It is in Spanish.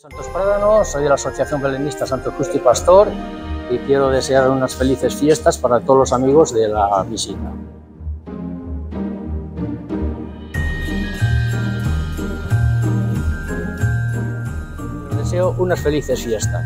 Santos Prádano, soy de la Asociación Belenista Santo Justo y Pastor y quiero desear unas felices fiestas para todos los amigos de la visita. Les deseo unas felices fiestas.